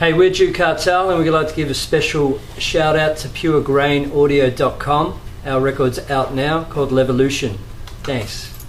Hey, we're Juke Kartel, and we'd like to give a special shout out to puregrainaudio.com. Our record's out now called Levolution. Thanks.